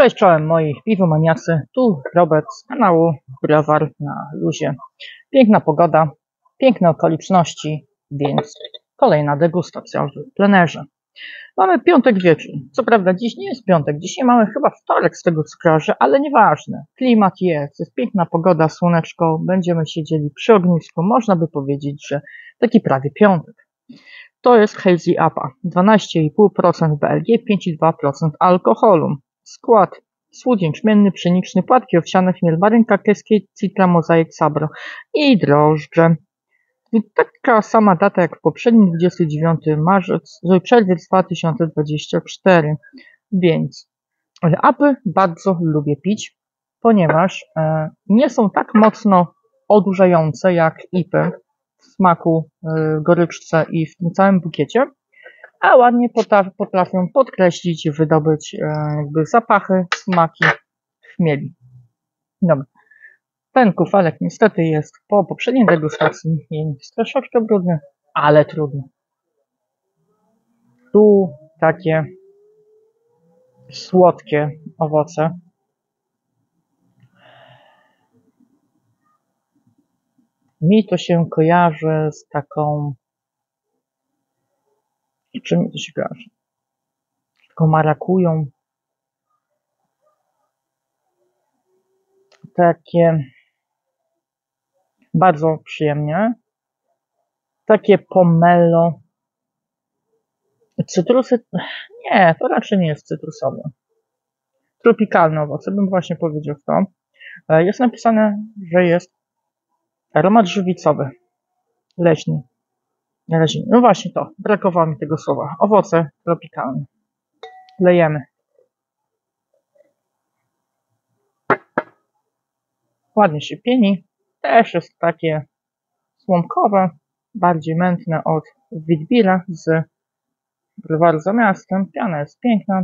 Cześć, czołem moi piwomaniacy, tu Robert z kanału Browar na luzie. Piękna pogoda, piękne okoliczności, więc kolejna degustacja w plenerze. Mamy piątek wieczór. Co prawda dziś nie jest piątek, dzisiaj mamy chyba wtorek z tego co ale nieważne. Klimat jest, jest piękna pogoda, słoneczko, będziemy siedzieli przy ognisku. Można by powiedzieć, że taki prawie piątek. To jest Hazy Apa, 12,5% BLG, 5,2% alkoholu. Skład. Słód jęczmienny, pszeniczny, płatki owsiane, chmiel, keskit, citra, mozaik, sabro i drożdże. Taka sama data jak w poprzednim 29 marzec, czerwiec 2024. Więc apy bardzo lubię pić, ponieważ e, nie są tak mocno odurzające jak ipy w smaku, e, goryczce i w tym całym bukiecie, a ładnie potrafią podkreślić i wydobyć e, jakby zapachy, smaki chmieli. Dobra. Ten kufelek niestety jest po poprzedniej degustacji jest troszeczkę brudny, ale trudny. Tu takie słodkie owoce. Mi to się kojarzy z taką i czym to się kojarzy? Tylko marakują. Takie bardzo przyjemnie. Takie pomelo. Cytrusy. Nie, to raczej nie jest cytrusowe. Tropikalne owoce, bym właśnie powiedział w to. E, jest napisane, że jest aromat żywicowy, leśny. Razie, no właśnie to, brakowało mi tego słowa. Owoce tropikalne. Lejemy. Ładnie się pieni. Też jest takie słomkowe, bardziej mętne od Witbira z browaru za miastem. Piana jest piękna.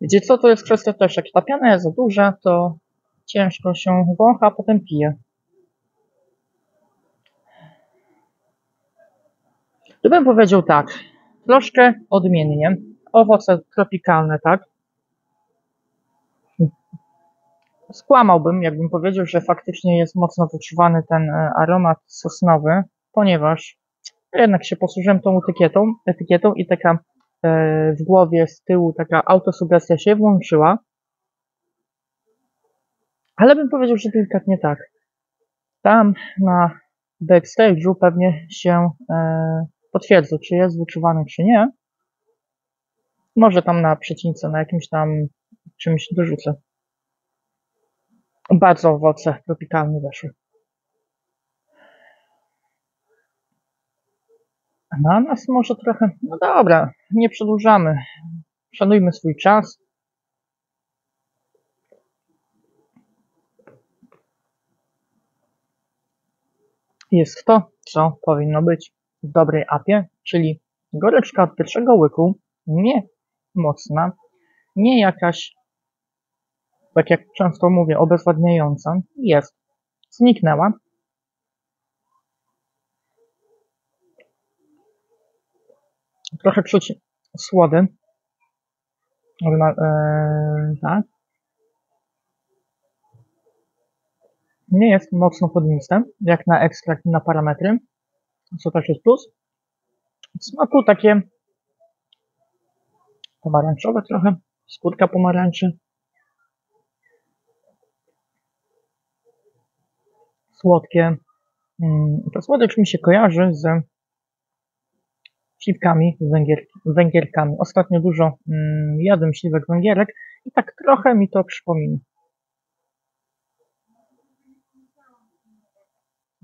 Wiecie co, to jest kwestia też, jak ta piana jest za duża, to ciężko się wącha, a potem pije. Tu bym powiedział tak, troszkę odmiennie, owoce tropikalne, tak? Skłamałbym, jakbym powiedział, że faktycznie jest mocno wyczuwany ten e, aromat sosnowy, ponieważ jednak się posłużyłem tą etykietą, etykietą i taka e, w głowie z tyłu taka autosugestia się włączyła. Ale bym powiedział, że delikatnie tak. Tam na backstage'u pewnie się e, potwierdzę, czy jest wyczuwany, czy nie. Może tam na przecince, na jakimś tam czymś dorzucę. Bardzo owoce tropikalne weszły. Na nas może trochę, no dobra, nie przedłużamy. Szanujmy swój czas. Jest to, co powinno być w dobrej apie, czyli goryczka od pierwszego łyku, nie mocna, nie jakaś, tak jak często mówię, obezwładniająca, jest. Zniknęła. Trochę czuć słody. Eee, tak. Nie jest mocno podniste, jak na ekstrakt na parametry co też jest plus. W smaku takie pomarańczowe trochę, skórka pomarańczy. Słodkie. Mm, to słodycz mi się kojarzy z śliwkami, węgier, węgierkami. Ostatnio dużo mm, jadłem śliwek węgierek i tak trochę mi to przypomina.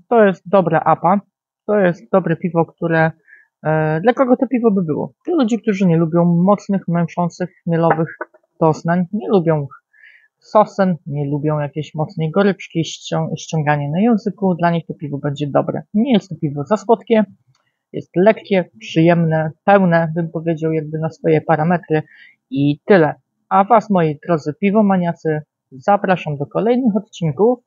To jest dobra apa. To jest dobre piwo, które e, dla kogo to piwo by było? Dla ludzi, którzy nie lubią mocnych, męczących, chmielowych doznań, nie lubią sosen, nie lubią jakiejś mocnej goryczki, ściąganie na języku, dla nich to piwo będzie dobre. Nie jest to piwo za słodkie, jest lekkie, przyjemne, pełne, bym powiedział, jakby na swoje parametry i tyle. A Was, moi drodzy piwomaniacy, zapraszam do kolejnych odcinków